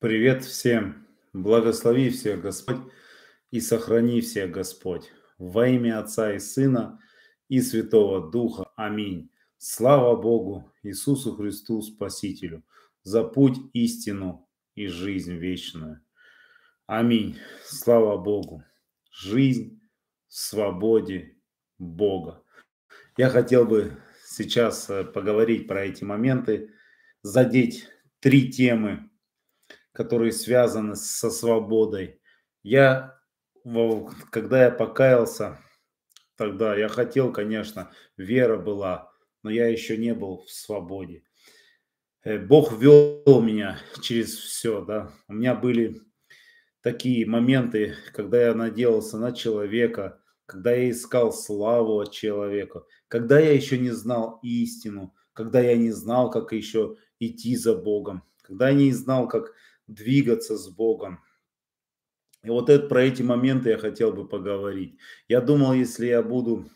Привет всем! Благослови всех Господь и сохрани всех Господь. Во имя Отца и Сына и Святого Духа. Аминь. Слава Богу, Иисусу Христу Спасителю, за путь, истину и жизнь вечную. Аминь. Слава Богу. Жизнь в свободе Бога. Я хотел бы сейчас э, поговорить про эти моменты, задеть три темы, которые связаны со свободой. Я, когда я покаялся, тогда я хотел, конечно, вера была, но я еще не был в свободе. Э, Бог вел меня через все, да. У меня были такие моменты, когда я надеялся на человека, когда я искал славу от человека, когда я еще не знал истину, когда я не знал, как еще идти за Богом, когда я не знал, как двигаться с Богом. И вот это, про эти моменты я хотел бы поговорить. Я думал, если я буду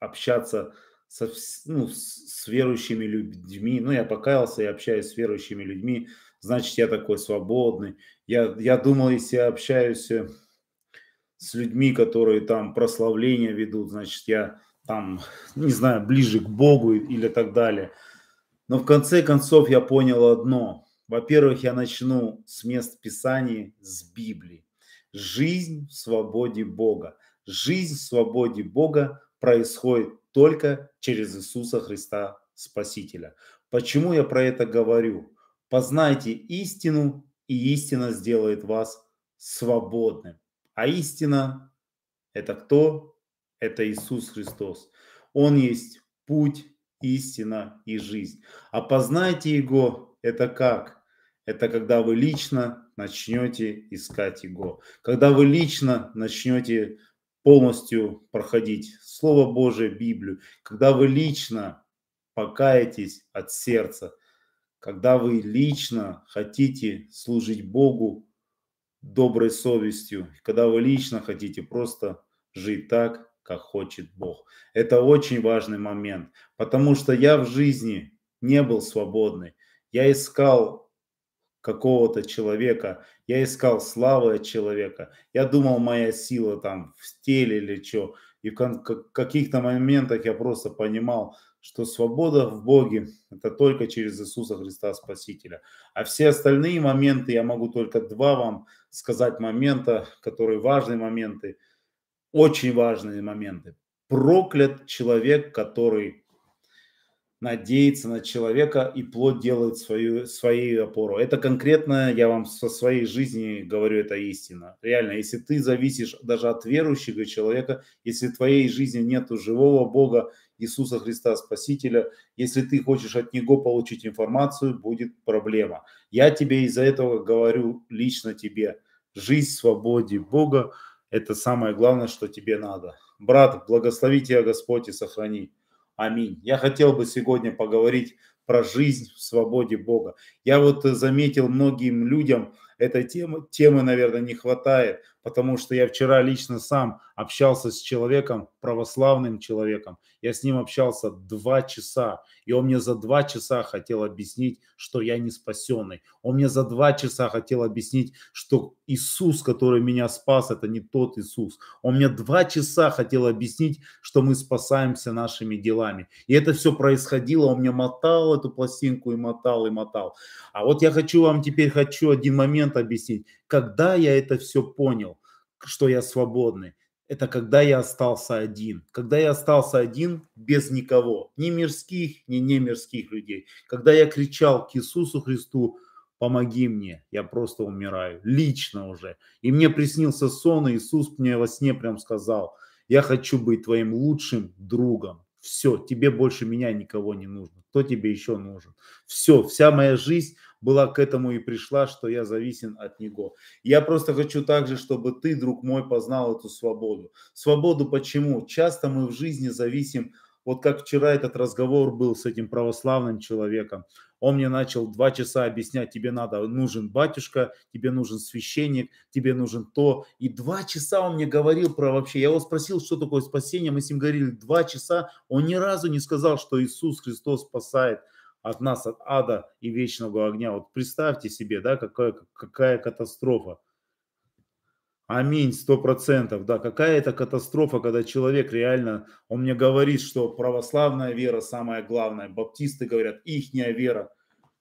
общаться со, ну, с верующими людьми, ну, я покаялся, я общаюсь с верующими людьми, значит, я такой свободный. Я, я думал, если я общаюсь э, с людьми, которые там прославление ведут, значит, я там, не знаю, ближе к Богу или так далее. Но в конце концов я понял одно. Во-первых, я начну с мест Писания, с Библии. Жизнь в свободе Бога. Жизнь в свободе Бога происходит только через Иисуса Христа Спасителя. Почему я про это говорю? Познайте истину, и истина сделает вас свободным. А истина – это кто? Это Иисус Христос. Он есть путь, истина и жизнь. А познайте Его – это как? Это когда вы лично начнете искать Его. Когда вы лично начнете полностью проходить Слово Божие, Библию, когда вы лично покаетесь от сердца, когда вы лично хотите служить Богу доброй совестью, когда вы лично хотите просто жить так, как хочет Бог. Это очень важный момент, потому что я в жизни не был свободный. Я искал какого-то человека, я искал славы от человека, я думал, моя сила там в теле или что. И в каких-то моментах я просто понимал, что свобода в Боге – это только через Иисуса Христа Спасителя. А все остальные моменты, я могу только два вам сказать момента, которые важные моменты, очень важные моменты. Проклят человек, который надеется на человека, и плод делает свою, свою опору. Это конкретно, я вам со своей жизни говорю, это истина. Реально, если ты зависишь даже от верующего человека, если в твоей жизни нет живого Бога, Иисуса Христа Спасителя, если ты хочешь от Него получить информацию, будет проблема. Я тебе из-за этого говорю лично тебе. Жизнь в свободе Бога – это самое главное, что тебе надо. Брат, благослови тебя Господь и сохрани. Аминь. Я хотел бы сегодня поговорить про жизнь в свободе Бога. Я вот заметил многим людям этой темы, темы, наверное, не хватает, потому что я вчера лично сам общался с человеком, православным человеком. Я с ним общался два часа, и он мне за два часа хотел объяснить, что я не спасенный. Он мне за два часа хотел объяснить, что Иисус, который меня спас, это не тот Иисус. Он мне два часа хотел объяснить, что мы спасаемся нашими делами. И это все происходило, он мне мотал эту пластинку и мотал, и мотал. А вот я хочу вам теперь, хочу один момент объяснить. Когда я это все понял, что я свободный, это когда я остался один. Когда я остался один без никого, ни мирских, ни немирских людей. Когда я кричал к Иисусу Христу, помоги мне, я просто умираю, лично уже. И мне приснился сон, и Иисус мне во сне прям сказал, я хочу быть твоим лучшим другом. Все, тебе больше меня никого не нужно. Кто тебе еще нужен? Все, вся моя жизнь была к этому и пришла, что я зависим от Него. Я просто хочу также, чтобы ты, друг мой, познал эту свободу. Свободу почему? Часто мы в жизни зависим, вот как вчера этот разговор был с этим православным человеком. Он мне начал два часа объяснять, тебе надо, нужен батюшка, тебе нужен священник, тебе нужен то. И два часа он мне говорил про вообще, я его спросил, что такое спасение, мы с ним говорили два часа, он ни разу не сказал, что Иисус Христос спасает от нас, от ада и вечного огня. Вот представьте себе, да, какая, какая катастрофа. Аминь, сто процентов, да. Какая это катастрофа, когда человек реально, он мне говорит, что православная вера самая главная, баптисты говорят, ихняя вера.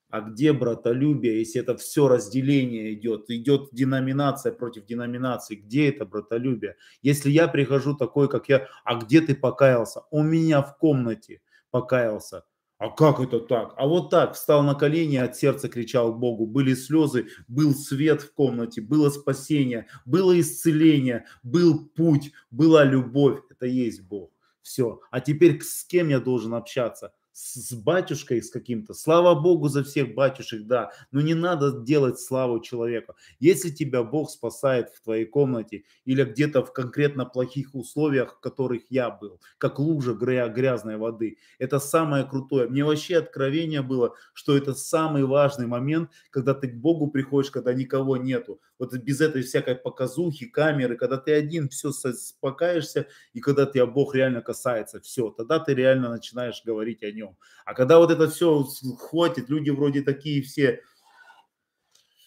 А где братолюбие, если это все разделение идет, идет деноминация против деноминации, где это братолюбие? Если я прихожу такой, как я, а где ты покаялся? У меня в комнате покаялся. А как это так? А вот так, встал на колени, от сердца кричал Богу. Были слезы, был свет в комнате, было спасение, было исцеление, был путь, была любовь. Это есть Бог. Все. А теперь с кем я должен общаться? С батюшкой с каким-то. Слава Богу за всех батюшек, да. Но не надо делать славу человеку. Если тебя Бог спасает в твоей комнате или где-то в конкретно плохих условиях, в которых я был, как лужа грязной воды, это самое крутое. Мне вообще откровение было, что это самый важный момент, когда ты к Богу приходишь, когда никого нету. Вот без этой всякой показухи, камеры, когда ты один все спокаешься, и когда тебя Бог реально касается, все, тогда ты реально начинаешь говорить о нем нем. А когда вот это все хватит, люди вроде такие все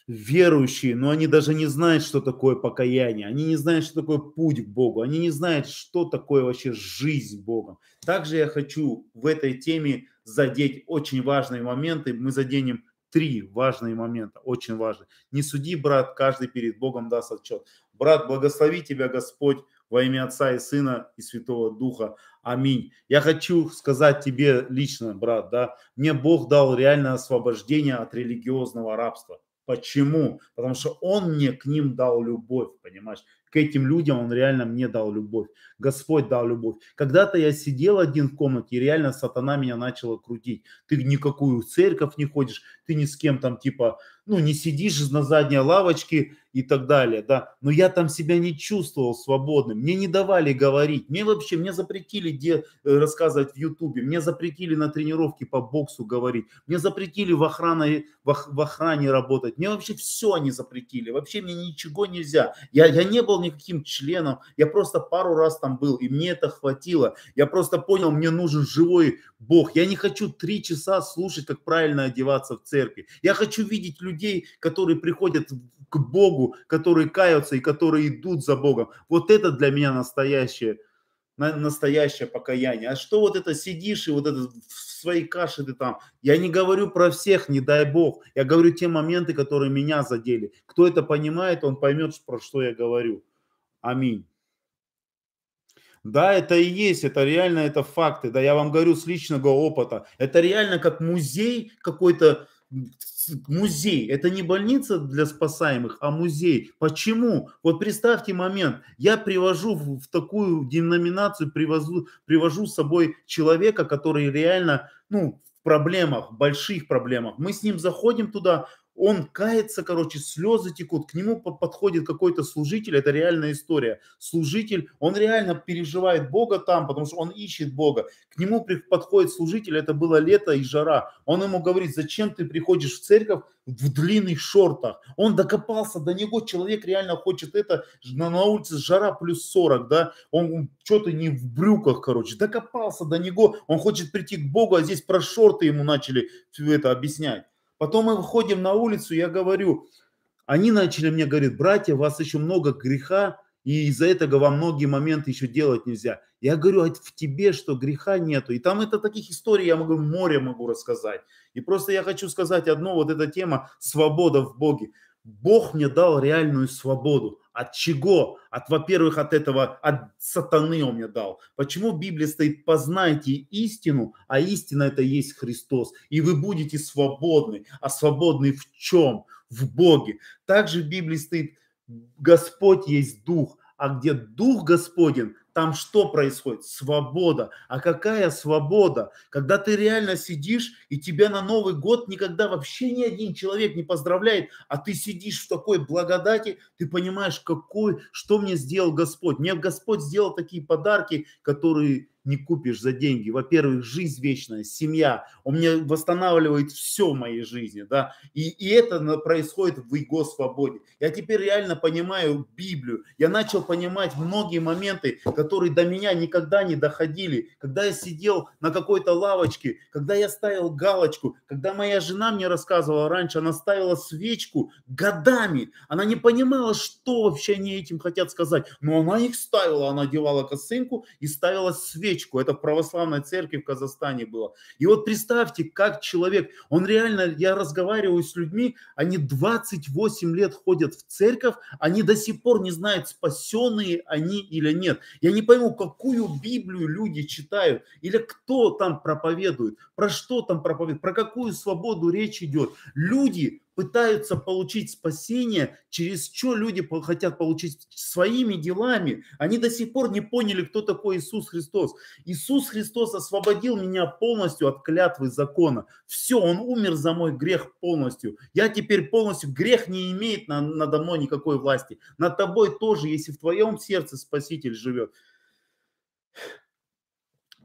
верующие, но они даже не знают, что такое покаяние, они не знают, что такое путь к Богу, они не знают, что такое вообще жизнь Богом. Также я хочу в этой теме задеть очень важные моменты. Мы заденем три важные момента, очень важные. Не суди, брат, каждый перед Богом даст отчет. Брат, благослови тебя Господь во имя Отца и Сына и Святого Духа. Аминь. Я хочу сказать тебе лично, брат, да, мне Бог дал реальное освобождение от религиозного рабства. Почему? Потому что Он мне к ним дал любовь, понимаешь? К этим людям Он реально мне дал любовь. Господь дал любовь. Когда-то я сидел один в комнате, и реально сатана меня начала крутить. Ты никакую церковь не ходишь, ты ни с кем там типа, ну, не сидишь на задней лавочке и так далее, да. Но я там себя не чувствовал свободным. Мне не давали говорить. Мне вообще, мне запретили де, э, рассказывать в Ютубе. Мне запретили на тренировке по боксу говорить. Мне запретили в охране, в охране работать. Мне вообще все они запретили. Вообще мне ничего нельзя. Я, я не был никаким членом. Я просто пару раз там был, и мне это хватило. Я просто понял, мне нужен живой Бог. Я не хочу три часа слушать, как правильно одеваться в церкви. Я хочу видеть людей, которые приходят к Богу, которые каются и которые идут за Богом. Вот это для меня настоящее, настоящее покаяние. А что вот это сидишь и вот это в своей каше ты там. Я не говорю про всех, не дай Бог. Я говорю те моменты, которые меня задели. Кто это понимает, он поймет, про что я говорю. Аминь. Да, это и есть, это реально, это факты. Да, я вам говорю с личного опыта. Это реально как музей какой-то, музей. Это не больница для спасаемых, а музей. Почему? Вот представьте момент. Я привожу в, в такую деноминацию, привожу, привожу с собой человека, который реально, ну, в проблемах, больших проблемах. Мы с ним заходим туда, он кается, короче, слезы текут, к нему подходит какой-то служитель, это реальная история. Служитель, он реально переживает Бога там, потому что он ищет Бога. К нему подходит служитель, это было лето и жара. Он ему говорит, зачем ты приходишь в церковь в длинных шортах? Он докопался до него, человек реально хочет это, на, на улице жара плюс 40, да, он что-то не в брюках, короче, докопался до него, он хочет прийти к Богу, а здесь про шорты ему начали это объяснять. Потом мы выходим на улицу, я говорю, они начали мне говорить, братья, у вас еще много греха, и из-за этого во многие моменты еще делать нельзя. Я говорю, а в тебе что, греха нету? И там это таких историй, я могу море могу рассказать. И просто я хочу сказать одно, вот эта тема свобода в Боге. Бог мне дал реальную свободу. От чего? От, во-первых, от этого, от сатаны он мне дал. Почему в Библии стоит «познайте истину», а истина это есть Христос, и вы будете свободны. А свободны в чем? В Боге. Также в Библии стоит «Господь есть Дух», а где Дух Господень, там что происходит? Свобода. А какая свобода? Когда ты реально сидишь, и тебя на Новый год никогда вообще ни один человек не поздравляет, а ты сидишь в такой благодати, ты понимаешь, какой, что мне сделал Господь. Мне Господь сделал такие подарки, которые не купишь за деньги. Во-первых, жизнь вечная, семья. Он мне восстанавливает все в моей жизни, да. И, и это происходит в его свободе. Я теперь реально понимаю Библию. Я начал понимать многие моменты, которые до меня никогда не доходили. Когда я сидел на какой-то лавочке, когда я ставил галочку, когда моя жена мне рассказывала раньше, она ставила свечку годами. Она не понимала, что вообще они этим хотят сказать. Но она их ставила, она одевала косынку и ставила свечку. Это в православной церкви в Казахстане было. И вот представьте, как человек, он реально, я разговариваю с людьми, они 28 лет ходят в церковь, они до сих пор не знают, спасенные они или нет. Я не пойму, какую Библию люди читают, или кто там проповедует, про что там проповедует, про какую свободу речь идет. Люди пытаются получить спасение, через что люди хотят получить своими делами. Они до сих пор не поняли, кто такой Иисус Христос. Иисус Христос освободил меня полностью от клятвы закона. Все, Он умер за мой грех полностью. Я теперь полностью, грех не имеет надо мной никакой власти. Над тобой тоже, если в твоем сердце Спаситель живет.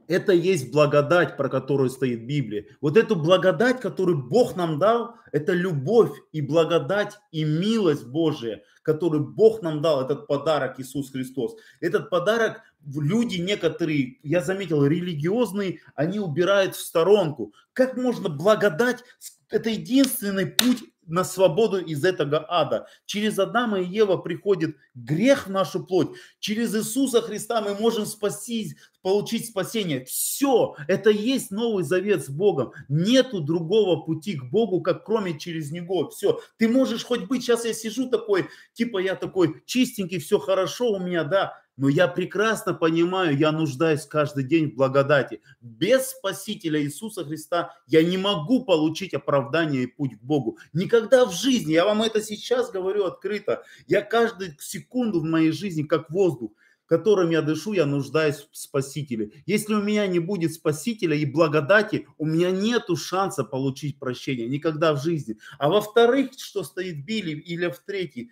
Это есть благодать, про которую стоит Библия. Вот эту благодать, которую Бог нам дал, это любовь и благодать и милость Божия, которую Бог нам дал, этот подарок Иисус Христос. Этот подарок люди некоторые, я заметил, религиозные, они убирают в сторонку. Как можно благодать, это единственный путь на свободу из этого ада. Через Адама и Ева приходит грех в нашу плоть. Через Иисуса Христа мы можем спастись, получить спасение. Все, это есть Новый Завет с Богом. Нету другого пути к Богу, как кроме через Него. Все, ты можешь хоть быть, сейчас я сижу такой, типа я такой чистенький, все хорошо у меня, да, но я прекрасно понимаю, я нуждаюсь каждый день в благодати. Без Спасителя Иисуса Христа я не могу получить оправдание и путь к Богу. Никогда в жизни, я вам это сейчас говорю открыто, я каждую секунду в моей жизни как воздух которым я дышу, я нуждаюсь в Спасителе. Если у меня не будет Спасителя и благодати, у меня нет шанса получить прощение никогда в жизни. А во-вторых, что стоит в Библии, или в третьей,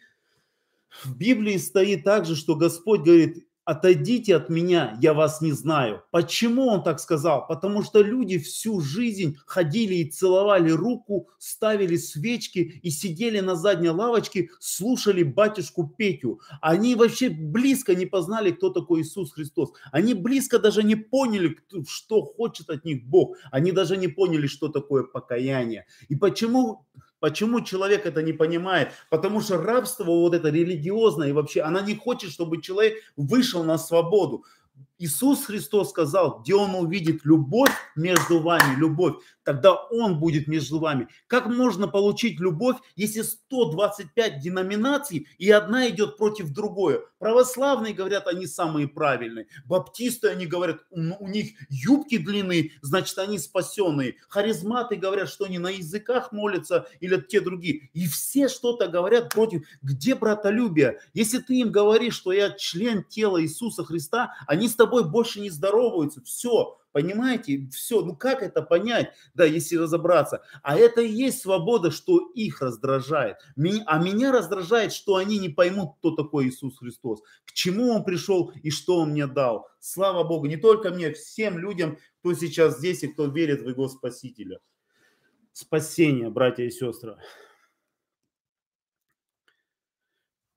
в Библии стоит также, что Господь говорит, отойдите от меня, я вас не знаю. Почему он так сказал? Потому что люди всю жизнь ходили и целовали руку, ставили свечки и сидели на задней лавочке, слушали батюшку Петю. Они вообще близко не познали, кто такой Иисус Христос. Они близко даже не поняли, что хочет от них Бог. Они даже не поняли, что такое покаяние. И почему Почему человек это не понимает? Потому что рабство вот это религиозное и вообще, она не хочет, чтобы человек вышел на свободу. Иисус Христос сказал, где он увидит любовь между вами, любовь, тогда он будет между вами. Как можно получить любовь, если 125 деноминаций и одна идет против другой? Православные говорят, они самые правильные. Баптисты, они говорят, у них юбки длинные, значит, они спасенные. Харизматы говорят, что они на языках молятся или те другие. И все что-то говорят против. Где братолюбие? Если ты им говоришь, что я член тела Иисуса Христа, они с тобой тобой больше не здороваются. Все, понимаете? Все, ну как это понять, да, если разобраться? А это и есть свобода, что их раздражает. А меня раздражает, что они не поймут, кто такой Иисус Христос, к чему Он пришел и что Он мне дал. Слава Богу, не только мне, всем людям, кто сейчас здесь и кто верит в Его Спасителя. Спасение, братья и сестры.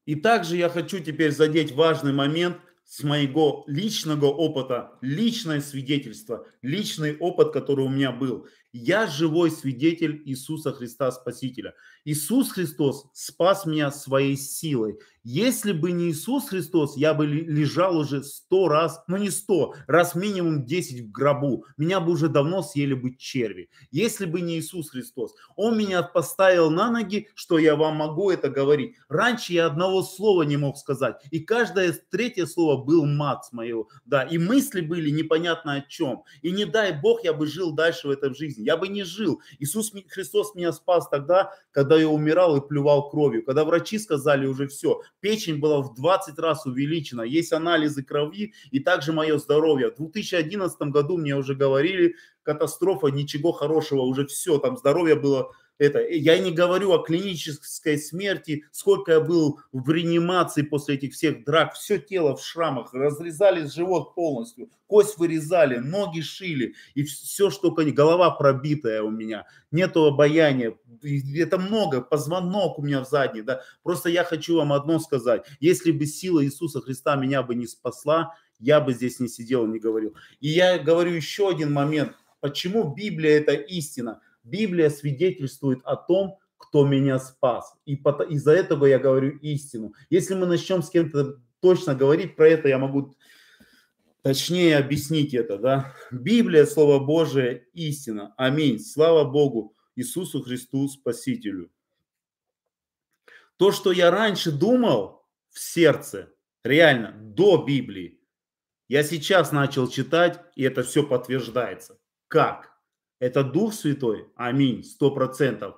И также я хочу теперь задеть важный момент – с моего личного опыта, личное свидетельство, личный опыт, который у меня был. Я живой свидетель Иисуса Христа Спасителя. Иисус Христос спас меня своей силой. Если бы не Иисус Христос, я бы лежал уже сто раз, ну не сто, раз минимум десять в гробу. Меня бы уже давно съели бы черви. Если бы не Иисус Христос. Он меня поставил на ноги, что я вам могу это говорить. Раньше я одного слова не мог сказать. И каждое третье слово был мат с моего. Да, и мысли были непонятно о чем. И не дай Бог, я бы жил дальше в этом жизни. Я бы не жил. Иисус Христос меня спас тогда, когда я умирал и плювал кровью. Когда врачи сказали уже все, печень была в 20 раз увеличена, есть анализы крови и также мое здоровье. В 2011 году мне уже говорили, катастрофа, ничего хорошего, уже все, там здоровье было это. Я не говорю о клинической смерти, сколько я был в реанимации после этих всех драк, все тело в шрамах, разрезали живот полностью, кость вырезали, ноги шили, и все, что голова пробитая у меня, нету обаяния, это много, позвонок у меня в задней, да. Просто я хочу вам одно сказать, если бы сила Иисуса Христа меня бы не спасла, я бы здесь не сидел, не говорил. И я говорю еще один момент, почему Библия это истина. Библия свидетельствует о том, кто меня спас. И из-за этого я говорю истину. Если мы начнем с кем-то точно говорить про это, я могу точнее объяснить это. Да? Библия, Слово Божие, истина. Аминь. Слава Богу, Иисусу Христу, Спасителю. То, что я раньше думал в сердце, реально, до Библии, я сейчас начал читать, и это все подтверждается. Как? Это Дух Святой? Аминь, сто процентов.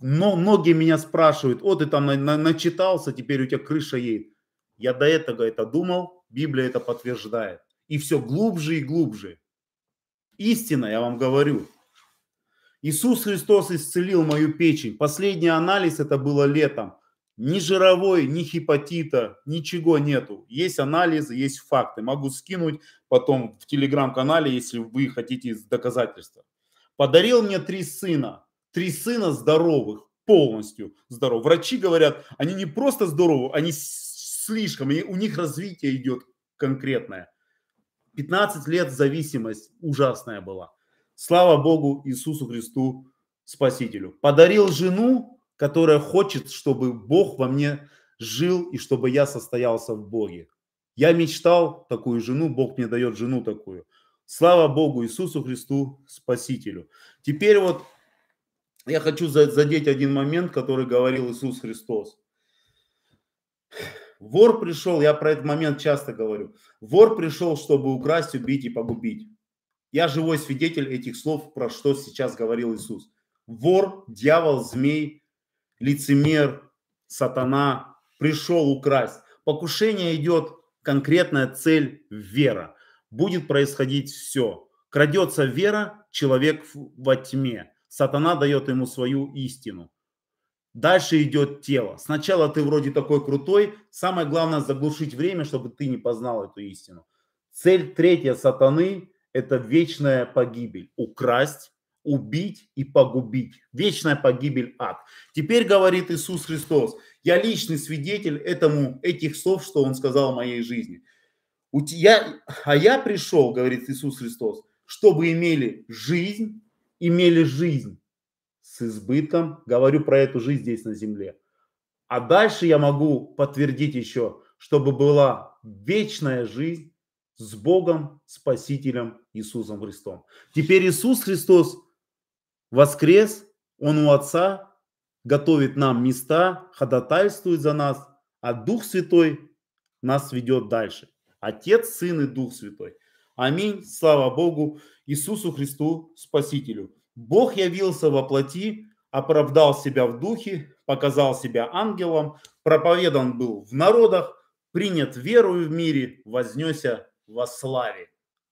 Но многие меня спрашивают, о, ты там на, на, начитался, теперь у тебя крыша едет. Я до этого это думал, Библия это подтверждает. И все глубже и глубже. Истина, я вам говорю. Иисус Христос исцелил мою печень. Последний анализ это было летом. Ни жировой, ни гепатита, ничего нету. Есть анализы, есть факты. Могу скинуть потом в телеграм-канале, если вы хотите доказательства. Подарил мне три сына. Три сына здоровых, полностью здоровых. Врачи говорят, они не просто здоровы, они слишком, у них развитие идет конкретное. 15 лет зависимость ужасная была. Слава Богу Иисусу Христу Спасителю. Подарил жену, которая хочет, чтобы Бог во мне жил и чтобы я состоялся в Боге. Я мечтал такую жену, Бог мне дает жену такую. Слава Богу, Иисусу Христу, Спасителю. Теперь вот я хочу задеть один момент, который говорил Иисус Христос. Вор пришел, я про этот момент часто говорю. Вор пришел, чтобы украсть, убить и погубить. Я живой свидетель этих слов, про что сейчас говорил Иисус. Вор, дьявол, змей, лицемер, сатана пришел украсть. Покушение идет, конкретная цель – вера. Будет происходить все. Крадется вера, человек во тьме. Сатана дает ему свою истину. Дальше идет тело. Сначала ты вроде такой крутой. Самое главное заглушить время, чтобы ты не познал эту истину. Цель третья сатаны – это вечная погибель. Украсть, убить и погубить. Вечная погибель ад. Теперь говорит Иисус Христос, я личный свидетель этому, этих слов, что Он сказал в моей жизни. Я, а я пришел, говорит Иисус Христос, чтобы имели жизнь, имели жизнь с избытком. Говорю про эту жизнь здесь на земле. А дальше я могу подтвердить еще, чтобы была вечная жизнь с Богом, Спасителем Иисусом Христом. Теперь Иисус Христос воскрес, Он у Отца, готовит нам места, ходатайствует за нас, а Дух Святой нас ведет дальше. Отец, Сын и Дух Святой. Аминь. Слава Богу, Иисусу Христу, Спасителю. Бог явился во плоти, оправдал себя в духе, показал себя ангелом, проповедан был в народах, принят верою в мире, вознесся во славе.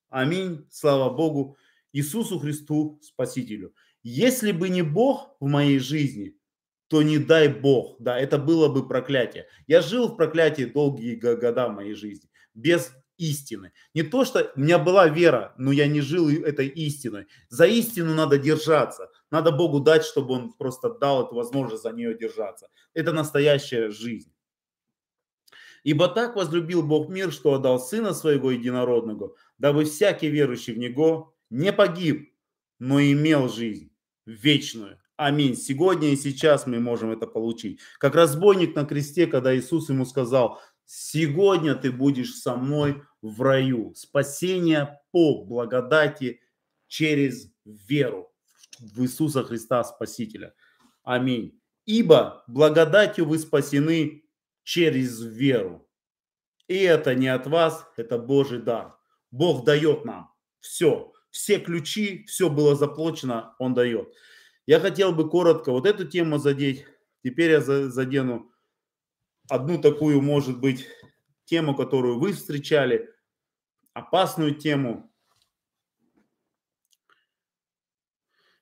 Аминь. Слава Богу, Иисусу Христу, Спасителю. Если бы не Бог в моей жизни, то не дай Бог, да, это было бы проклятие. Я жил в проклятии долгие года моей жизни, без истины. Не то, что у меня была вера, но я не жил этой истиной. За истину надо держаться. Надо Богу дать, чтобы Он просто дал эту возможность за нее держаться. Это настоящая жизнь. Ибо так возлюбил Бог мир, что отдал Сына Своего Единородного, дабы всякий верующий в Него не погиб, но имел жизнь вечную. Аминь. Сегодня и сейчас мы можем это получить. Как разбойник на кресте, когда Иисус ему сказал, сегодня ты будешь со мной в раю. Спасение по благодати через веру в Иисуса Христа Спасителя. Аминь. Ибо благодатью вы спасены через веру. И это не от вас, это Божий дар. Бог дает нам все все ключи, все было заплачено, он дает. Я хотел бы коротко вот эту тему задеть. Теперь я задену одну такую, может быть, тему, которую вы встречали, опасную тему.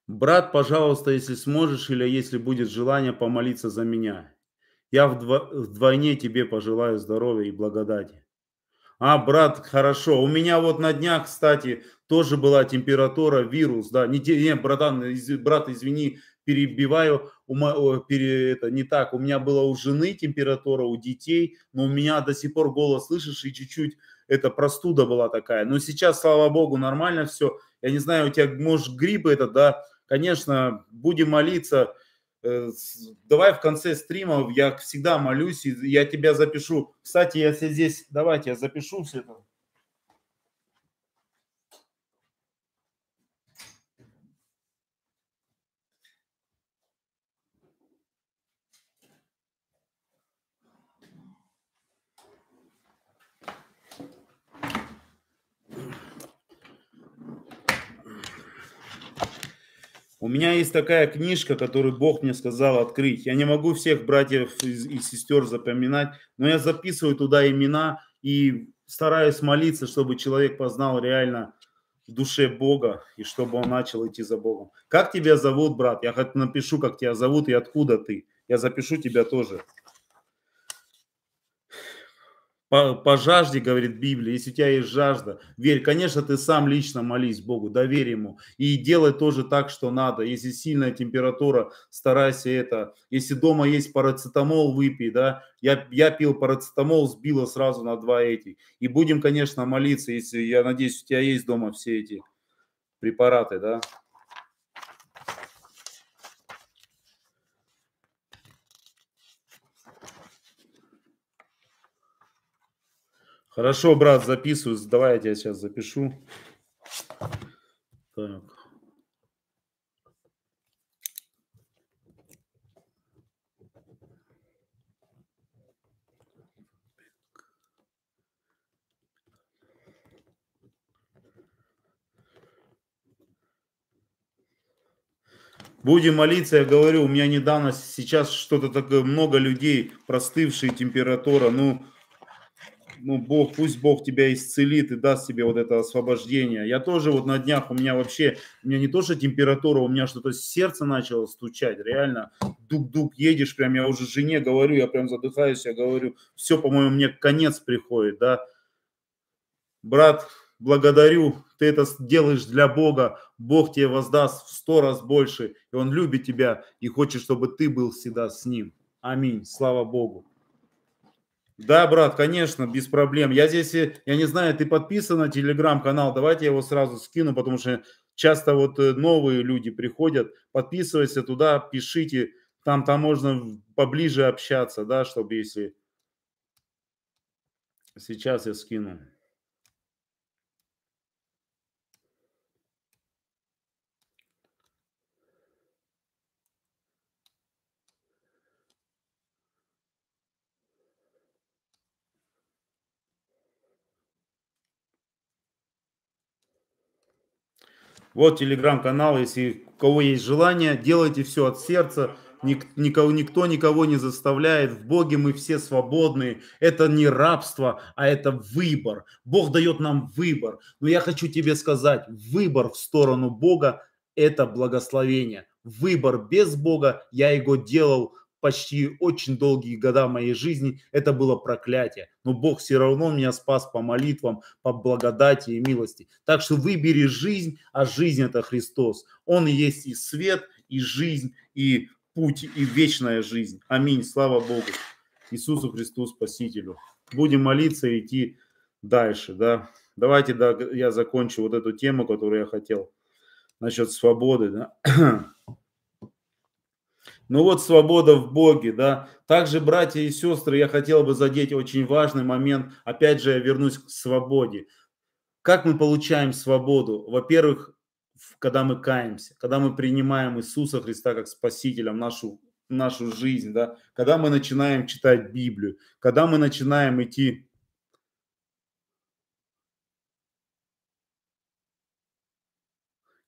Брат, пожалуйста, если сможешь или если будет желание помолиться за меня. Я вдвойне тебе пожелаю здоровья и благодати. А, брат, хорошо. У меня вот на днях, кстати, тоже была температура, вирус, да. Не, не братан, из, брат, извини, перебиваю. У, пере, это не так. У меня была у жены температура, у детей, но у меня до сих пор голос слышишь и чуть-чуть это простуда была такая. Но сейчас, слава богу, нормально все. Я не знаю, у тебя, может, грипп это, да, конечно, будем молиться. Э, давай в конце стрима, я всегда молюсь, и я тебя запишу. Кстати, я здесь, давайте я запишу все это. У меня есть такая книжка, которую Бог мне сказал открыть. Я не могу всех братьев и сестер запоминать, но я записываю туда имена и стараюсь молиться, чтобы человек познал реально в душе Бога и чтобы он начал идти за Богом. Как тебя зовут, брат? Я напишу, как тебя зовут и откуда ты. Я запишу тебя тоже по, по жажде, говорит Библия, если у тебя есть жажда, верь, конечно, ты сам лично молись Богу, доверь Ему и делай тоже так, что надо. Если сильная температура, старайся это. Если дома есть парацетамол, выпей, да. Я, я пил парацетамол, сбила сразу на два эти. И будем, конечно, молиться, если, я надеюсь, у тебя есть дома все эти препараты, да. Хорошо, брат, записываю. Давай я тебя сейчас запишу. Так. Будем молиться, я говорю, у меня недавно сейчас что-то такое, много людей, простывшие температура, ну, ну, Бог, пусть Бог тебя исцелит и даст тебе вот это освобождение. Я тоже вот на днях, у меня вообще, у меня не то, что температура, у меня что-то сердце начало стучать, реально, дук-дук, едешь, прям я уже жене говорю, я прям задыхаюсь, я говорю, все, по-моему, мне конец приходит, да. Брат, благодарю, ты это делаешь для Бога, Бог тебе воздаст в сто раз больше, и Он любит тебя и хочет, чтобы ты был всегда с Ним. Аминь, слава Богу. Да, брат, конечно, без проблем. Я здесь, э, я не знаю, ты подписан на телеграм-канал, давайте я его сразу скину, потому что часто вот э, новые люди приходят, подписывайся туда, пишите, там, там можно поближе общаться, да, чтобы если... Сейчас я скину. Вот телеграм-канал, если у кого есть желание, делайте все от сердца. Никого, никто никого не заставляет. В Боге мы все свободны. Это не рабство, а это выбор. Бог дает нам выбор. Но я хочу тебе сказать, выбор в сторону Бога – это благословение. Выбор без Бога, я его делал почти очень долгие года моей жизни, это было проклятие. Но Бог все равно меня спас по молитвам, по благодати и милости. Так что выбери жизнь, а жизнь это Христос. Он есть и свет, и жизнь, и путь, и вечная жизнь. Аминь. Слава Богу. Иисусу Христу Спасителю. Будем молиться и идти дальше. Да? Давайте да, я закончу вот эту тему, которую я хотел насчет свободы. Да? Ну вот свобода в Боге, да. Также, братья и сестры, я хотел бы задеть очень важный момент. Опять же, я вернусь к свободе. Как мы получаем свободу? Во-первых, когда мы каемся, когда мы принимаем Иисуса Христа как Спасителя в нашу, нашу жизнь, да, когда мы начинаем читать Библию, когда мы начинаем идти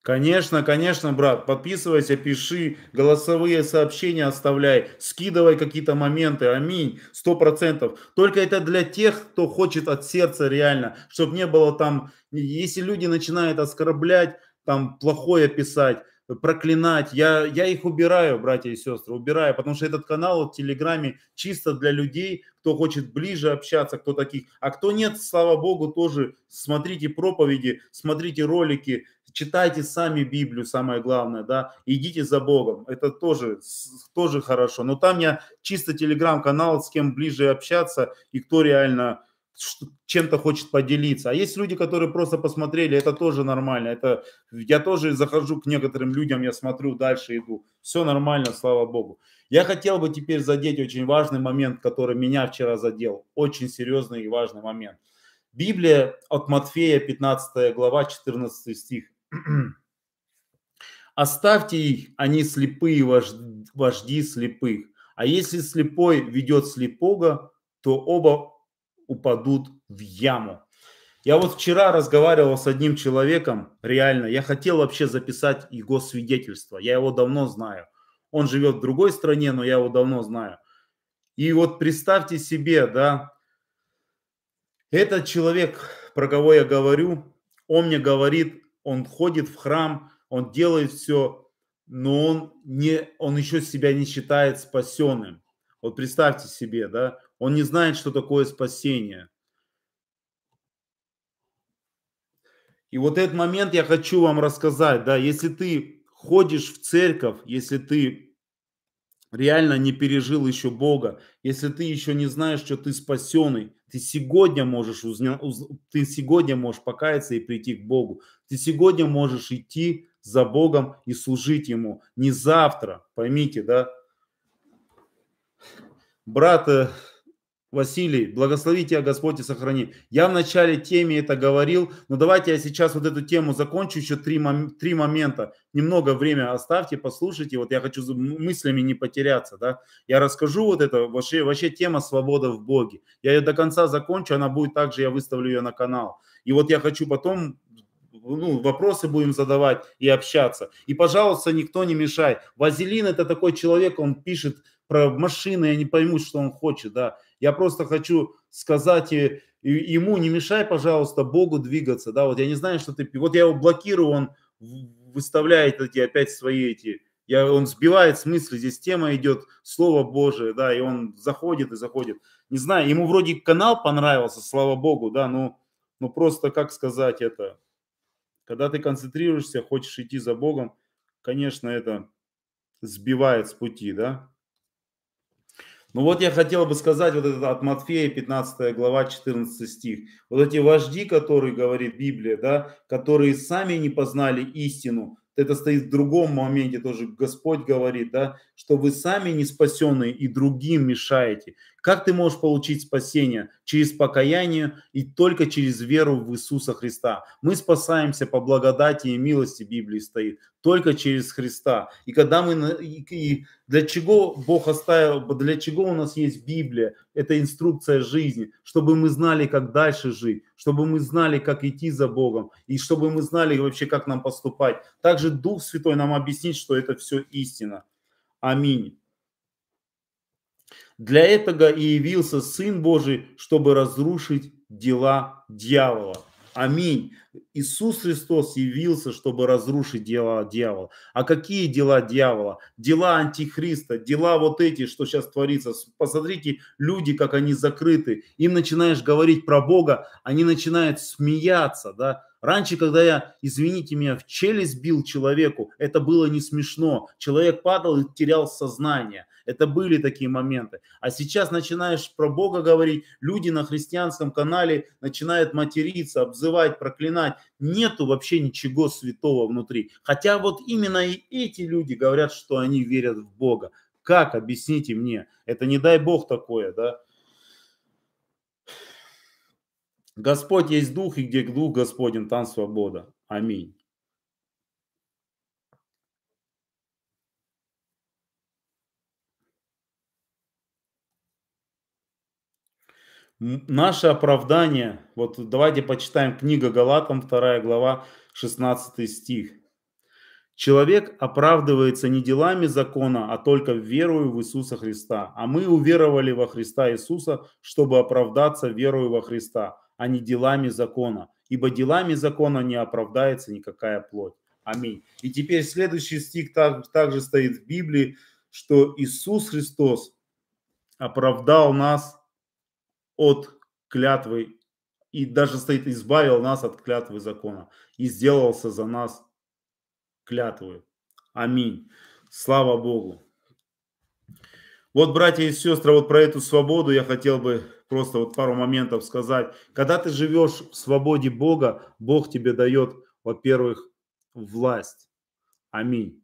Конечно, конечно, брат, подписывайся, пиши, голосовые сообщения оставляй, скидывай какие-то моменты, аминь, сто процентов. Только это для тех, кто хочет от сердца реально, чтобы не было там, если люди начинают оскорблять, там плохое писать, проклинать. Я, я их убираю, братья и сестры, убираю, потому что этот канал в Телеграме чисто для людей, кто хочет ближе общаться, кто таких. А кто нет, слава Богу, тоже смотрите проповеди, смотрите ролики, читайте сами Библию, самое главное, да, идите за Богом, это тоже, тоже хорошо. Но там я чисто телеграм-канал, с кем ближе общаться и кто реально чем-то хочет поделиться. А есть люди, которые просто посмотрели, это тоже нормально. Это я тоже захожу к некоторым людям, я смотрю, дальше иду. Все нормально, слава Богу. Я хотел бы теперь задеть очень важный момент, который меня вчера задел. Очень серьезный и важный момент. Библия от Матфея, 15 глава, 14 стих. Оставьте их, они слепые вожди слепых. А если слепой ведет слепого, то оба упадут в яму. Я вот вчера разговаривал с одним человеком, реально, я хотел вообще записать его свидетельство, я его давно знаю. Он живет в другой стране, но я его давно знаю. И вот представьте себе, да, этот человек, про кого я говорю, он мне говорит, он ходит в храм, он делает все, но он, не, он еще себя не считает спасенным. Вот представьте себе, да, он не знает, что такое спасение. И вот этот момент я хочу вам рассказать, да, если ты ходишь в церковь, если ты реально не пережил еще Бога, если ты еще не знаешь, что ты спасенный, ты сегодня можешь узня... ты сегодня можешь покаяться и прийти к Богу. Ты сегодня можешь идти за Богом и служить Ему. Не завтра, поймите, да? Брат э, Василий, благослови тебя Господь и сохрани. Я в начале теме это говорил, но давайте я сейчас вот эту тему закончу, еще три, три момента. Немного время оставьте, послушайте, вот я хочу мыслями не потеряться, да. Я расскажу вот это, вообще, вообще тема свобода в Боге. Я ее до конца закончу, она будет также, я выставлю ее на канал. И вот я хочу потом ну, вопросы будем задавать и общаться. И, пожалуйста, никто не мешай. Вазелин это такой человек, он пишет про машины, я не пойму, что он хочет, да. Я просто хочу сказать ему, не мешай, пожалуйста, Богу двигаться, да, вот я не знаю, что ты, вот я его блокирую, он выставляет эти опять свои эти, я, он сбивает с мысли, здесь тема идет, Слово Божие, да, и он заходит и заходит. Не знаю, ему вроде канал понравился, слава Богу, да, но, ну просто, как сказать это, когда ты концентрируешься, хочешь идти за Богом, конечно, это сбивает с пути, да. Ну вот я хотел бы сказать вот это от Матфея, 15 глава, 14 стих. Вот эти вожди, которые говорит Библия, да, которые сами не познали истину, это стоит в другом моменте тоже. Господь говорит, да, что вы сами не спасенные и другим мешаете. Как ты можешь получить спасение? Через покаяние и только через веру в Иисуса Христа. Мы спасаемся по благодати и милости, Библии стоит, только через Христа. И когда мы, и для чего Бог оставил, для чего у нас есть Библия, это инструкция жизни, чтобы мы знали, как дальше жить, чтобы мы знали, как идти за Богом, и чтобы мы знали вообще, как нам поступать. Также Дух Святой нам объяснит, что это все истина. Аминь. Для этого и явился Сын Божий, чтобы разрушить дела дьявола. Аминь. Иисус Христос явился, чтобы разрушить дела дьявола. А какие дела дьявола? Дела антихриста, дела вот эти, что сейчас творится. Посмотрите, люди, как они закрыты. Им начинаешь говорить про Бога, они начинают смеяться, да. Раньше, когда я, извините меня, в челюсть бил человеку, это было не смешно. Человек падал и терял сознание. Это были такие моменты. А сейчас начинаешь про Бога говорить, люди на христианском канале начинают материться, обзывать, проклинать. Нету вообще ничего святого внутри. Хотя вот именно и эти люди говорят, что они верят в Бога. Как? Объясните мне. Это не дай Бог такое, да? Господь есть Дух, и где Дух Господень, там свобода. Аминь. Наше оправдание, вот давайте почитаем книга Галатам, 2 глава, 16 стих. Человек оправдывается не делами закона, а только верою в Иисуса Христа. А мы уверовали во Христа Иисуса, чтобы оправдаться верою во Христа, а не делами закона. Ибо делами закона не оправдается никакая плоть. Аминь. И теперь следующий стих так, также стоит в Библии, что Иисус Христос оправдал нас от клятвы и даже стоит избавил нас от клятвы закона и сделался за нас клятвой. Аминь. Слава Богу. Вот, братья и сестры, вот про эту свободу я хотел бы просто вот пару моментов сказать. Когда ты живешь в свободе Бога, Бог тебе дает, во-первых, власть. Аминь.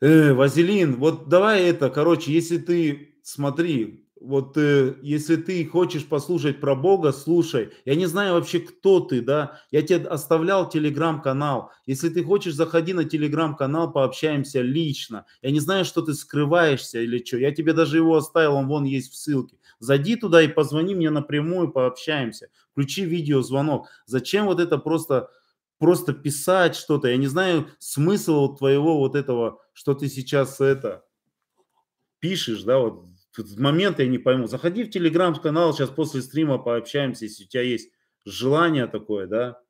Э, Вазелин, вот давай это, короче, если ты, смотри, вот э, если ты хочешь послушать про Бога, слушай. Я не знаю вообще, кто ты, да. Я тебе оставлял телеграм-канал. Если ты хочешь, заходи на телеграм-канал, пообщаемся лично. Я не знаю, что ты скрываешься или что. Я тебе даже его оставил, он вон есть в ссылке. Зайди туда и позвони мне напрямую, пообщаемся. Включи видеозвонок. Зачем вот это просто, просто писать что-то? Я не знаю смысл твоего вот этого, что ты сейчас это пишешь, да, вот момент я не пойму. Заходи в телеграм-канал, сейчас после стрима пообщаемся, если у тебя есть желание такое, да.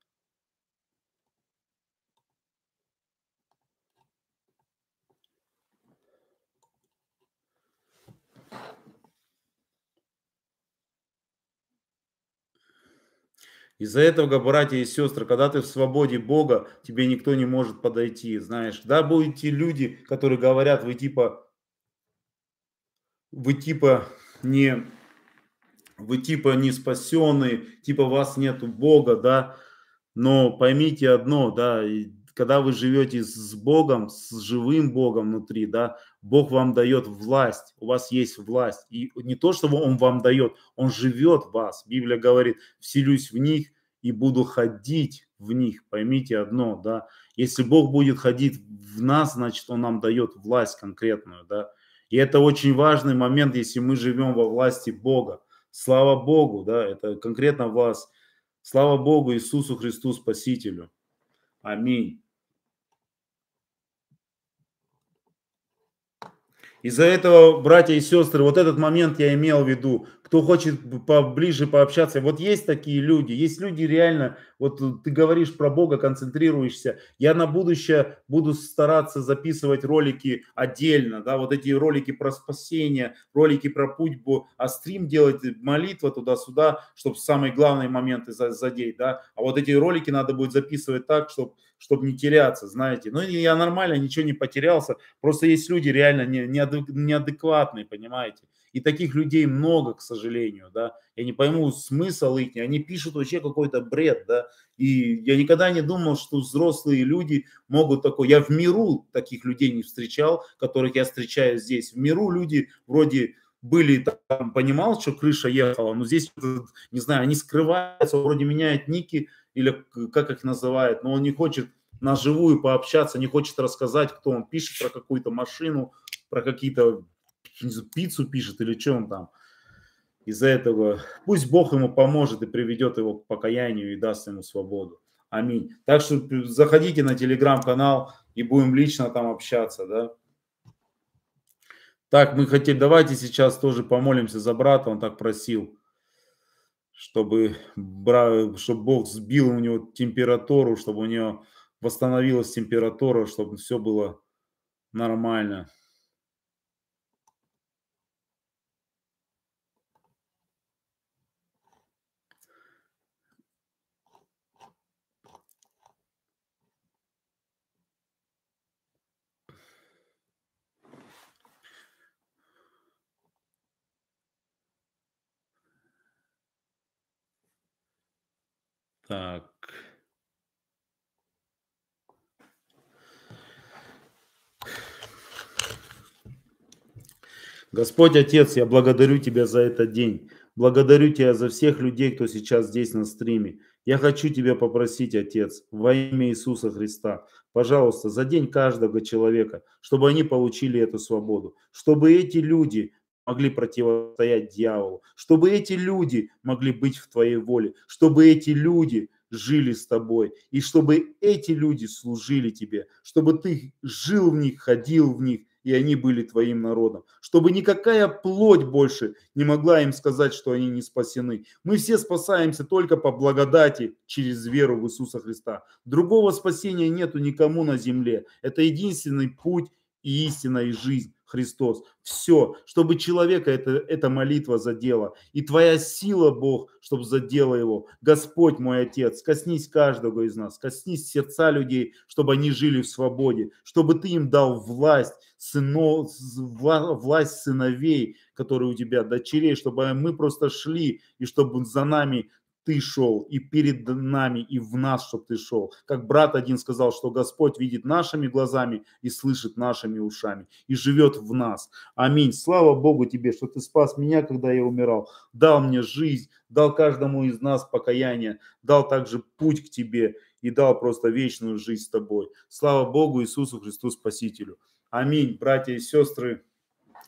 Из-за этого, братья и сестры, когда ты в свободе Бога, тебе никто не может подойти, знаешь. Да, будете люди, которые говорят, вы типа вы типа не вы типа не спасенный, типа вас нету Бога, да, но поймите одно, да, когда вы живете с Богом, с живым Богом внутри, да, Бог вам дает власть, у вас есть власть. И не то, что Он вам дает, Он живет в вас. Библия говорит, вселюсь в них и буду ходить в них. Поймите одно, да, если Бог будет ходить в нас, значит, Он нам дает власть конкретную, да. И это очень важный момент, если мы живем во власти Бога. Слава Богу, да, это конкретно вас. Слава Богу Иисусу Христу Спасителю. Аминь. Из-за этого, братья и сестры, вот этот момент я имел в виду. Кто хочет поближе пообщаться, вот есть такие люди, есть люди реально, вот ты говоришь про Бога, концентрируешься. Я на будущее буду стараться записывать ролики отдельно, да, вот эти ролики про спасение, ролики про путь, а стрим делать, молитва туда-сюда, чтобы самые главные моменты задеть, да. А вот эти ролики надо будет записывать так, чтобы чтобы не теряться, знаете. Ну, я нормально, ничего не потерялся. Просто есть люди реально не, неадекватные, понимаете. И таких людей много, к сожалению, да. Я не пойму смысл их, они пишут вообще какой-то бред, да. И я никогда не думал, что взрослые люди могут такой... Я в миру таких людей не встречал, которых я встречаю здесь. В миру люди вроде были, там, понимал, что крыша ехала, но здесь, не знаю, они скрываются, вроде меняют ники, или как их называют, но он не хочет на живую пообщаться, не хочет рассказать, кто он пишет про какую-то машину, про какие-то пиццу пишет или что он там. Из-за этого пусть Бог ему поможет и приведет его к покаянию и даст ему свободу. Аминь. Так что заходите на телеграм-канал и будем лично там общаться, да. Так, мы хотели, давайте сейчас тоже помолимся за брата, он так просил чтобы, чтобы Бог сбил у него температуру, чтобы у него восстановилась температура, чтобы все было нормально. Так. Господь Отец, я благодарю Тебя за этот день. Благодарю Тебя за всех людей, кто сейчас здесь на стриме. Я хочу Тебя попросить, Отец, во имя Иисуса Христа, пожалуйста, за день каждого человека, чтобы они получили эту свободу, чтобы эти люди могли противостоять дьяволу, чтобы эти люди могли быть в твоей воле, чтобы эти люди жили с тобой, и чтобы эти люди служили тебе, чтобы ты жил в них, ходил в них и они были твоим народом. Чтобы никакая плоть больше не могла им сказать, что они не спасены. Мы все спасаемся только по благодати через веру в Иисуса Христа. Другого спасения нету никому на земле. Это единственный путь и истина и жизнь. Христос. Все, чтобы человека это, эта молитва задела. И твоя сила, Бог, чтобы задела его. Господь мой Отец, коснись каждого из нас, коснись сердца людей, чтобы они жили в свободе, чтобы ты им дал власть, сынов, власть сыновей, которые у тебя, дочерей, чтобы мы просто шли, и чтобы за нами ты шел, и перед нами, и в нас, чтобы ты шел. Как брат один сказал, что Господь видит нашими глазами и слышит нашими ушами, и живет в нас. Аминь. Слава Богу тебе, что ты спас меня, когда я умирал, дал мне жизнь, дал каждому из нас покаяние, дал также путь к тебе и дал просто вечную жизнь с тобой. Слава Богу Иисусу Христу Спасителю. Аминь, братья и сестры.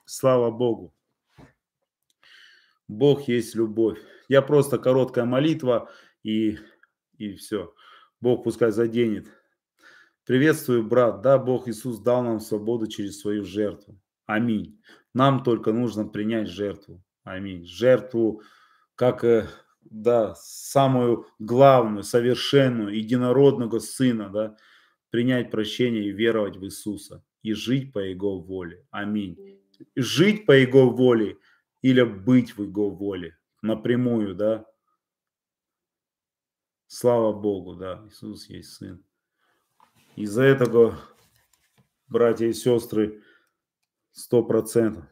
Слава Богу. Бог есть любовь. Я просто короткая молитва и, и все. Бог пускай заденет. Приветствую, брат. Да, Бог Иисус дал нам свободу через свою жертву. Аминь. Нам только нужно принять жертву. Аминь. Жертву, как э, да, самую главную, совершенную, единородного Сына, да, принять прощение и веровать в Иисуса и жить по Его воле. Аминь. Жить по Его воле или быть в Его воле напрямую, да. Слава Богу, да, Иисус есть Сын. Из-за этого, братья и сестры, сто процентов.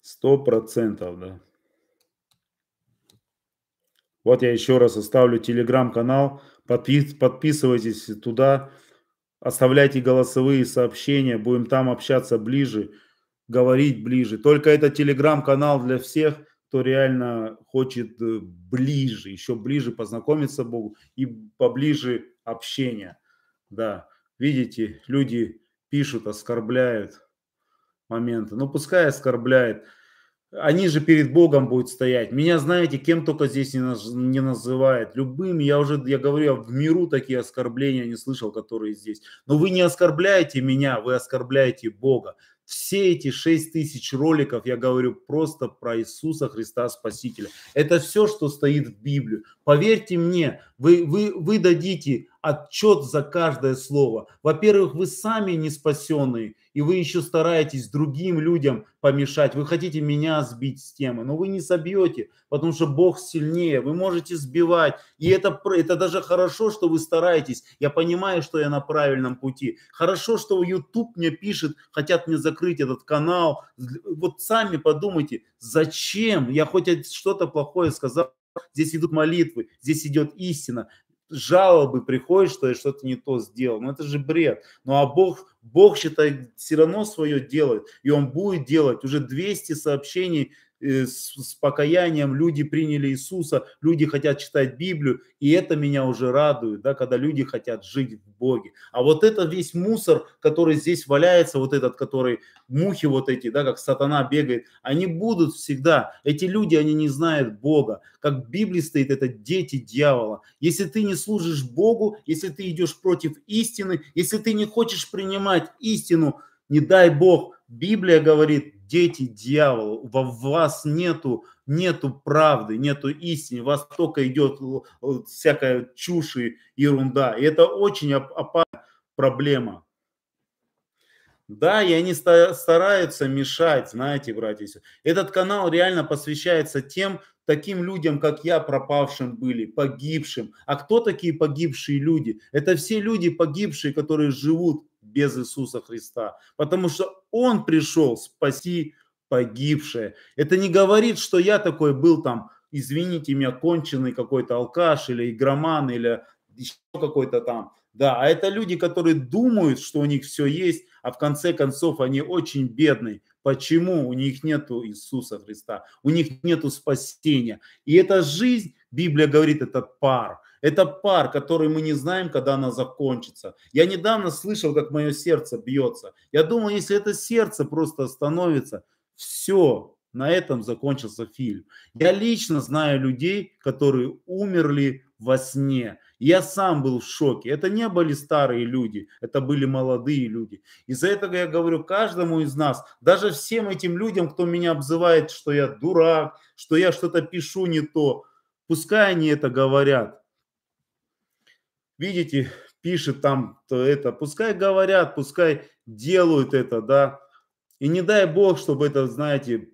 Сто процентов, да. Вот я еще раз оставлю телеграм-канал. Подписывайтесь туда. Оставляйте голосовые сообщения, будем там общаться ближе, говорить ближе. Только это телеграм-канал для всех, кто реально хочет э, ближе, еще ближе познакомиться Богу и поближе общения. Да, видите, люди пишут, оскорбляют моменты. Ну, пускай оскорбляет они же перед Богом будут стоять. Меня, знаете, кем только здесь не, наз, не называет. Любым, я уже, я говорю, в миру такие оскорбления не слышал, которые здесь. Но вы не оскорбляете меня, вы оскорбляете Бога. Все эти 6 тысяч роликов, я говорю просто про Иисуса Христа Спасителя. Это все, что стоит в Библии. Поверьте мне, вы, вы, вы дадите отчет за каждое слово. Во-первых, вы сами не спасенные, и вы еще стараетесь другим людям помешать. Вы хотите меня сбить с темы, но вы не собьете, потому что Бог сильнее. Вы можете сбивать, и это, это даже хорошо, что вы стараетесь. Я понимаю, что я на правильном пути. Хорошо, что YouTube мне пишет, хотят мне закрыть этот канал. Вот сами подумайте, зачем? Я хоть что-то плохое сказал, здесь идут молитвы, здесь идет истина жалобы приходят, что я что-то не то сделал. Ну это же бред. Ну а Бог, Бог считает, все равно свое делает. И Он будет делать. Уже 200 сообщений с, с покаянием люди приняли Иисуса, люди хотят читать Библию, и это меня уже радует, да, когда люди хотят жить в Боге. А вот это весь мусор, который здесь валяется, вот этот, который мухи вот эти, да, как сатана бегает, они будут всегда. Эти люди, они не знают Бога. Как в Библии стоит, это дети дьявола. Если ты не служишь Богу, если ты идешь против истины, если ты не хочешь принимать истину, не дай Бог, Библия говорит, дети дьявола, во вас нету, нету правды, нету истины, у вас только идет всякая чушь и ерунда. И это очень опасная проблема. Да, и они стараются мешать, знаете, братья. Этот канал реально посвящается тем, таким людям, как я, пропавшим были, погибшим. А кто такие погибшие люди? Это все люди погибшие, которые живут без Иисуса Христа. Потому что Он пришел спасти погибшее. Это не говорит, что я такой был там, извините меня, конченый какой-то алкаш или игроман или еще какой-то там. Да, а это люди, которые думают, что у них все есть, а в конце концов они очень бедные. Почему? У них нету Иисуса Христа, у них нету спасения. И эта жизнь, Библия говорит, это пар. Это пар, который мы не знаем, когда она закончится. Я недавно слышал, как мое сердце бьется. Я думал, если это сердце просто остановится, все, на этом закончился фильм. Я лично знаю людей, которые умерли во сне. Я сам был в шоке. Это не были старые люди, это были молодые люди. Из-за этого я говорю каждому из нас, даже всем этим людям, кто меня обзывает, что я дурак, что я что-то пишу не то, пускай они это говорят. Видите, пишет там то это, пускай говорят, пускай делают это, да. И не дай Бог, чтобы это, знаете,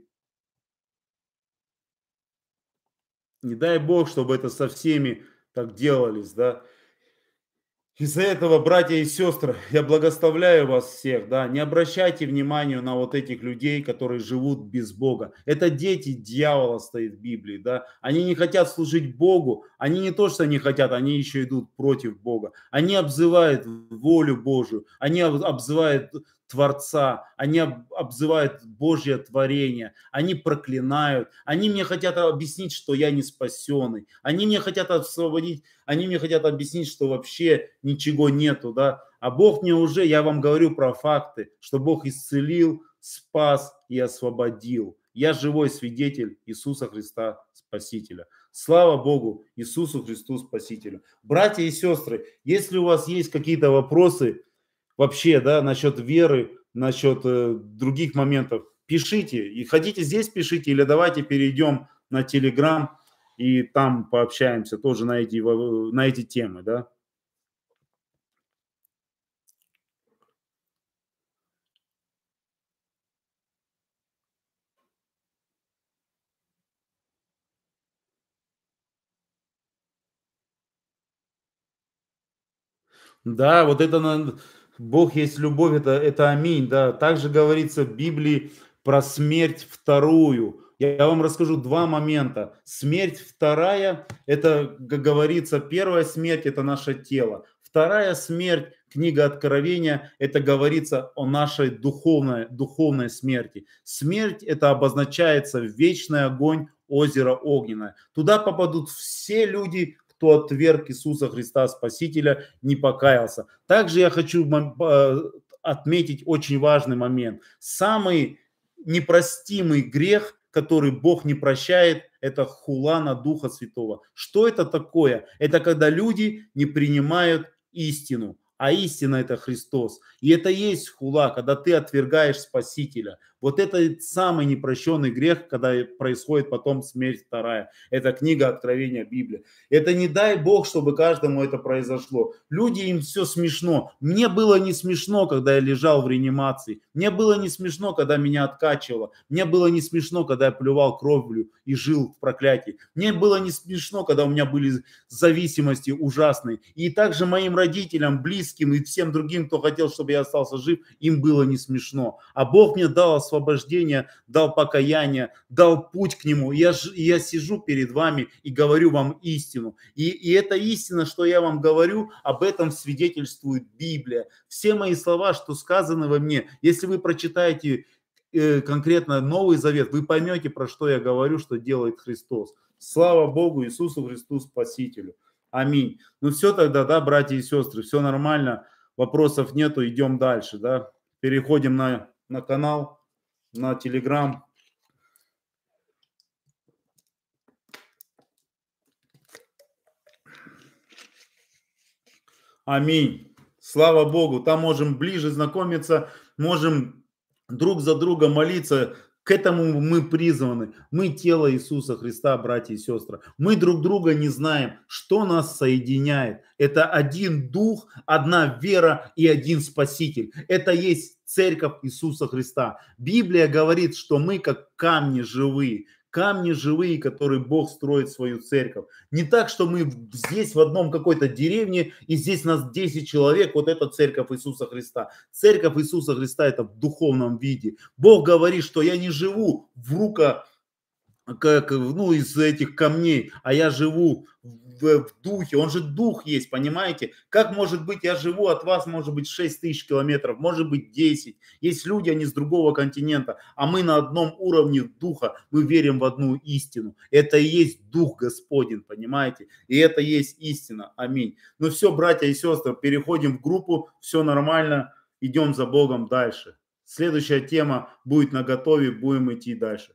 не дай Бог, чтобы это со всеми так делались, да. Из-за этого, братья и сестры, я благословляю вас всех, да, не обращайте внимания на вот этих людей, которые живут без Бога. Это дети дьявола стоит в Библии, да. Они не хотят служить Богу, они не то, что не хотят, они еще идут против Бога. Они обзывают волю Божию, они обзывают Творца, они обзывают Божье творение, они проклинают, они мне хотят объяснить, что я не спасенный, они мне хотят освободить, они мне хотят объяснить, что вообще ничего нету, да, а Бог мне уже, я вам говорю про факты, что Бог исцелил, спас и освободил. Я живой свидетель Иисуса Христа Спасителя. Слава Богу, Иисусу Христу Спасителю. Братья и сестры, если у вас есть какие-то вопросы, вообще, да, насчет веры, насчет э, других моментов, пишите. И хотите здесь пишите, или давайте перейдем на Телеграм и там пообщаемся тоже на эти, на эти темы, да. Да, вот это Бог есть любовь, это, это аминь, да. Также говорится в Библии про смерть вторую. Я вам расскажу два момента. Смерть вторая, это, как говорится, первая смерть – это наше тело. Вторая смерть, книга Откровения, это говорится о нашей духовной, духовной смерти. Смерть – это обозначается вечный огонь озера огненное. Туда попадут все люди, кто отверг Иисуса Христа Спасителя, не покаялся. Также я хочу э, отметить очень важный момент. Самый непростимый грех, который Бог не прощает, это хула на Духа Святого. Что это такое? Это когда люди не принимают истину а истина это Христос. И это есть хула, когда ты отвергаешь Спасителя. Вот это самый непрощенный грех, когда происходит потом смерть вторая. Это книга Откровения Библии. Это не дай Бог, чтобы каждому это произошло. Люди, им все смешно. Мне было не смешно, когда я лежал в реанимации. Мне было не смешно, когда меня откачивало. Мне было не смешно, когда я плювал кровлю и жил в проклятии. Мне было не смешно, когда у меня были зависимости ужасные. И также моим родителям, близким и всем другим, кто хотел, чтобы я остался жив, им было не смешно. А Бог мне дал освобождение, дал покаяние, дал путь к нему. Я, я сижу перед вами и говорю вам истину. И, и эта истина, что я вам говорю, об этом свидетельствует Библия. Все мои слова, что сказаны во мне, если вы прочитаете э, конкретно Новый Завет, вы поймете, про что я говорю, что делает Христос. Слава Богу, Иисусу Христу Спасителю. Аминь. Ну все тогда, да, братья и сестры, все нормально, вопросов нету, идем дальше, да. Переходим на, на канал на Телеграм. Аминь. Слава Богу. Там можем ближе знакомиться, можем друг за друга молиться. К этому мы призваны. Мы тело Иисуса Христа, братья и сестры. Мы друг друга не знаем, что нас соединяет. Это один дух, одна вера и один спаситель. Это есть церковь Иисуса Христа. Библия говорит, что мы как камни живые, камни живые, которые Бог строит свою церковь. Не так, что мы здесь в одном какой-то деревне, и здесь нас 10 человек, вот это церковь Иисуса Христа. Церковь Иисуса Христа это в духовном виде. Бог говорит, что я не живу в руках как, ну, из этих камней, а я живу в, в духе, он же дух есть, понимаете? Как может быть, я живу от вас, может быть, 6 тысяч километров, может быть, 10. Есть люди, они с другого континента, а мы на одном уровне духа, мы верим в одну истину. Это и есть дух Господень, понимаете? И это есть истина. Аминь. Ну все, братья и сестры, переходим в группу, все нормально, идем за Богом дальше. Следующая тема будет на готове, будем идти дальше.